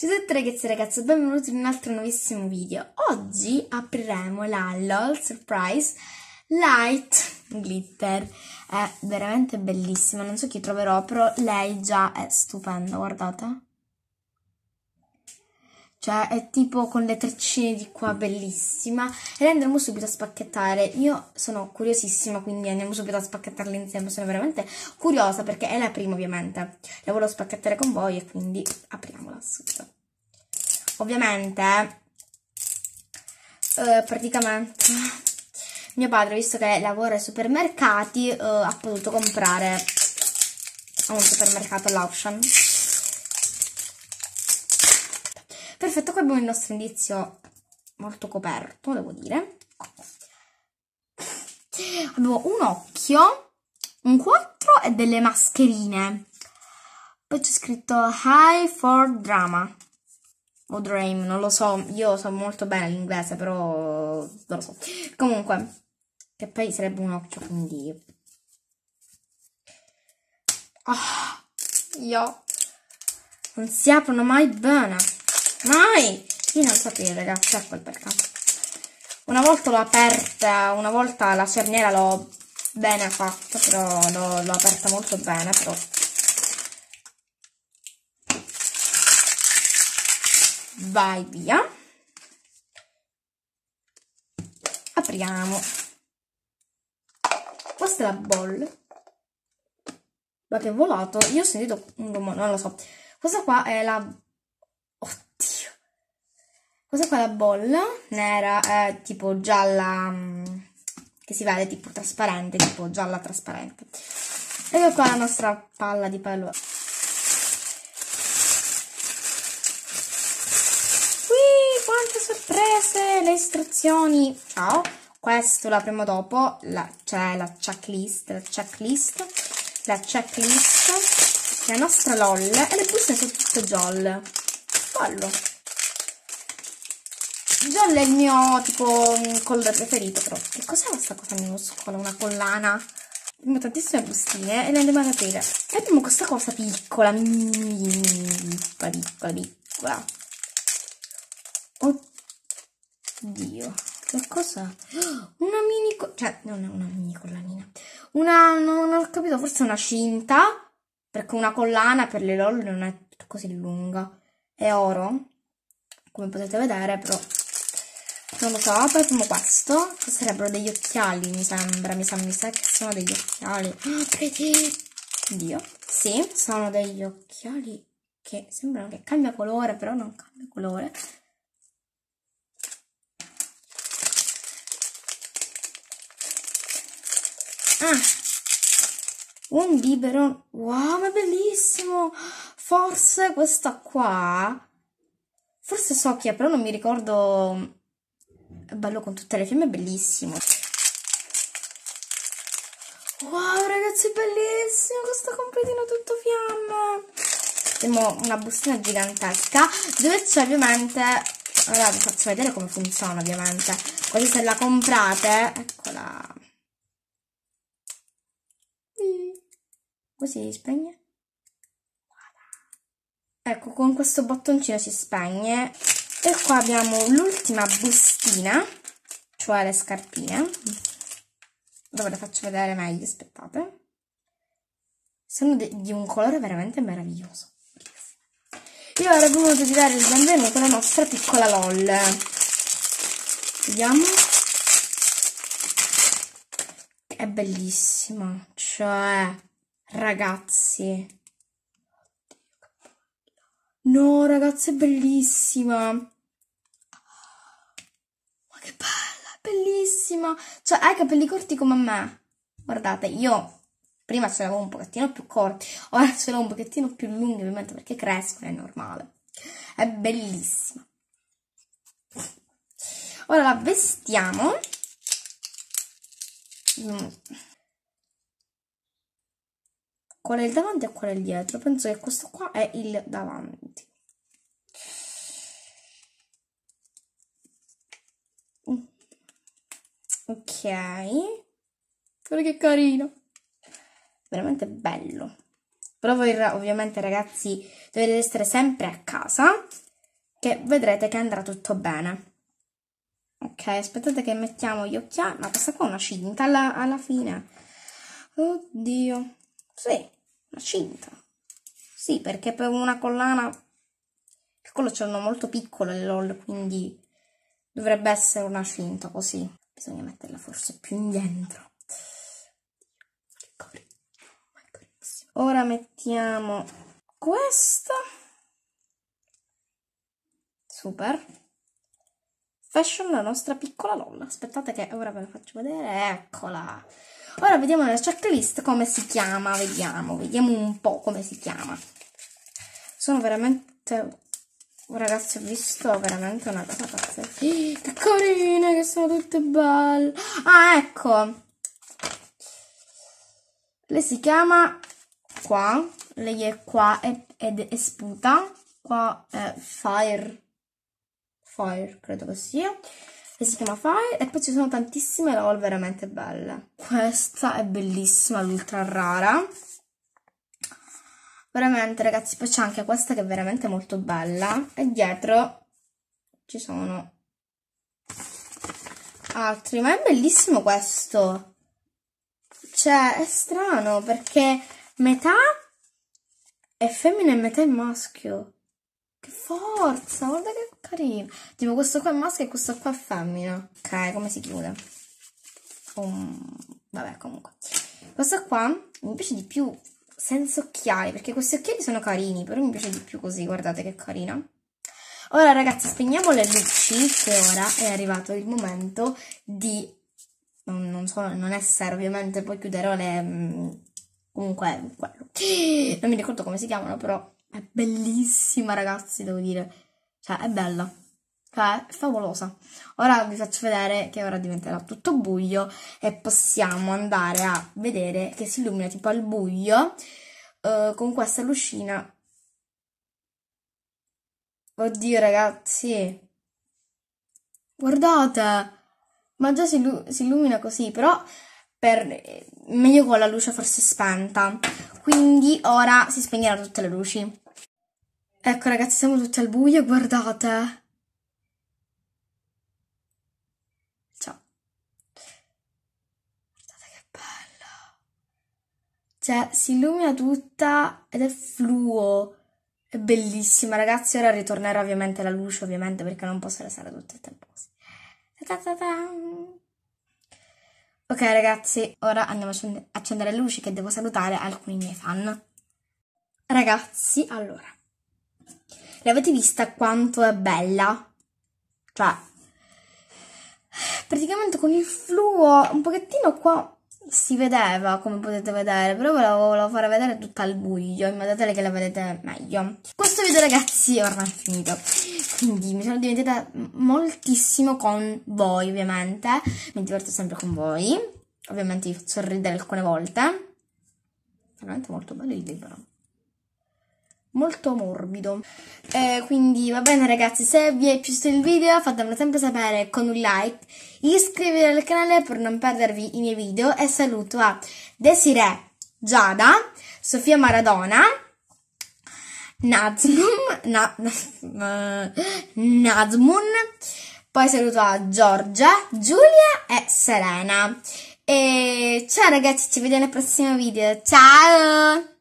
Ciao a tutti ragazzi e ragazze, benvenuti in un altro nuovissimo video. Oggi apriremo la LOL Surprise Light Glitter. È veramente bellissima, non so chi troverò, però lei già è stupenda, guardate. Cioè è tipo con le treccine di qua, bellissima. E la andremo subito a spacchettare. Io sono curiosissima, quindi andiamo subito a spacchettarla insieme. Sono veramente curiosa perché è la prima ovviamente. La volevo spacchettare con voi e quindi apriamola subito. Ovviamente, eh, praticamente, mio padre, visto che lavora ai supermercati, eh, ha potuto comprare a un supermercato all'Auchan Perfetto, qua abbiamo il nostro indizio molto coperto, devo dire. Abbiamo un occhio, un 4 e delle mascherine. Poi c'è scritto High for Drama. O Dream, non lo so, io so molto bene l'inglese, però non lo so. Comunque, che poi sarebbe un occhio, quindi... Oh, io... Non si aprono mai bene. Mai! Io non sapevo, ragazzi, ecco il peccato. Una volta l'ho aperta, una volta la cerniera l'ho bene fatta, però l'ho aperta molto bene, però... Vai via. Apriamo. Questa è la boll. Che è volato. Io ho sentito un rumore, non lo so. Questa qua è la questa qua la bolla nera, è tipo gialla, mm, che si vede tipo trasparente, tipo gialla trasparente. Ecco qua la nostra palla di pelo. Ui, quante sorprese! Le istruzioni. Ciao! Questo la prima dopo, c'è la checklist, la checklist, la checklist, la nostra LOL e le buste sono tutte gialle. Bello! Giallo è il mio tipo colore preferito, però che cos'è questa cosa minuscola? Una collana? Abbiamo tantissime bustine e le andiamo ad aprire. E abbiamo questa cosa piccola, piccola, piccola, piccola. Oddio, che cos'è? Una mini, cioè non è una mini collanina. Una, non ho capito, forse una cinta, perché una collana per le LOL non è così lunga. È oro, come potete vedere, però non lo so, poi abbiamo questo, che sarebbero degli occhiali, mi sembra, mi sa, mi sa che sono degli occhiali. Ah, pretty! Dio, sì, sono degli occhiali che sembrano che cambia colore, però non cambia colore. Ah, un biberon, wow, ma bellissimo! Forse questa qua, forse so chi è, però non mi ricordo bello con tutte le fiamme, bellissimo. Wow, ragazzi, bellissimo questo completino tutto fiamme. Abbiamo una bustina gigantesca dove c'è ovviamente... Allora, vi faccio vedere come funziona, ovviamente. Così se la comprate... Eccola. Così si spegne. Ecco, con questo bottoncino si spegne e qua abbiamo l'ultima bustina, cioè le scarpine, dove le faccio vedere meglio, aspettate. Sono di un colore veramente meraviglioso. Io avrei voluto di dare il benvenuto alla nostra piccola LOL. Vediamo. È bellissima, cioè, ragazzi, No, ragazzi, è bellissima. Ma che bella, bellissima. Cioè, hai capelli corti come me. Guardate, io prima ce l'avevo un pochettino più corti, ora ce l'ho un pochettino più lunghi, ovviamente, perché crescono, è normale. È bellissima. Ora la vestiamo. Mm. Qual è il davanti e qual è il dietro? Penso che questo qua è il davanti. Ok. Guarda che carino. Veramente bello. Però voi ovviamente ragazzi dovete essere sempre a casa che vedrete che andrà tutto bene. Ok, aspettate che mettiamo gli occhiali. Ma questa qua è una cinta alla, alla fine. Oddio. Sì, una cinta. Sì, perché per una collana il collo ce l'hanno molto piccolo le LOL, quindi dovrebbe essere una cinta così. Bisogna metterla forse più indietro. Ora mettiamo questa. Super. Fashion la nostra piccola LOL. Aspettate che ora ve la faccio vedere. Eccola. Ora vediamo nella checklist come si chiama. Vediamo, vediamo un po' come si chiama. Sono veramente... Ragazzi, ho visto veramente una cosa pazzesca. Che carine, che sono tutte belle. Ah, ecco. Lei si chiama qua. Lei è qua ed è sputa. Qua è Fire. Fire, credo che sia che si chiama Fire e poi ci sono tantissime LOL veramente belle. Questa è bellissima, l'ultra rara. Veramente ragazzi, poi c'è anche questa che è veramente molto bella e dietro ci sono altri, ma è bellissimo questo. Cioè, è strano perché metà è femmina e metà è maschio. Che forza, guarda che carino. Tipo questo qua è maschio e questo qua è femmina. Ok, come si chiude? Um, vabbè, comunque. Questo qua mi piace di più senza occhiali, perché questi occhiali sono carini, però mi piace di più così, guardate che carina. Ora ragazzi, spegniamo le luci, che ora è arrivato il momento di... Non, non, so, non essere ovviamente, poi chiuderò le... Mm, comunque, quello. Non mi ricordo come si chiamano, però è bellissima, ragazzi, devo dire. Cioè, è bella. Cioè, è favolosa. Ora vi faccio vedere che ora diventerà tutto buio e possiamo andare a vedere che si illumina tipo al buio uh, con questa lucina. Oddio, ragazzi. Guardate. Ma già si, si illumina così, però per, meglio con la luce forse spenta. Quindi ora si spegneranno tutte le luci. Ecco ragazzi, siamo tutti al buio, guardate. Ciao. Guardate che bella. Cioè, si illumina tutta ed è fluo. È bellissima, ragazzi. Ora ritornerà ovviamente la luce, ovviamente, perché non posso restare tutto il tempo così. Ok ragazzi, ora andiamo a accendere le luci che devo salutare alcuni miei fan. Ragazzi, allora, L'avete vista quanto è bella? Cioè, praticamente con il fluo un pochettino qua si vedeva, come potete vedere, però ve la volevo fare vedere tutta al buio, in modo tale che la vedete meglio. Questo video ragazzi è ormai finito, quindi mi sono divertita moltissimo con voi ovviamente, mi diverto sempre con voi, ovviamente vi faccio ridere alcune volte, veramente molto bello il libro molto morbido. Eh, quindi va bene ragazzi se vi è piaciuto il video fatemelo sempre sapere con un like iscrivetevi al canale per non perdervi i miei video e saluto a Desiree Giada Sofia Maradona Nazmum na, Nazmun poi saluto a Giorgia Giulia e Serena. E ciao ragazzi ci vediamo nel prossimo video. Ciao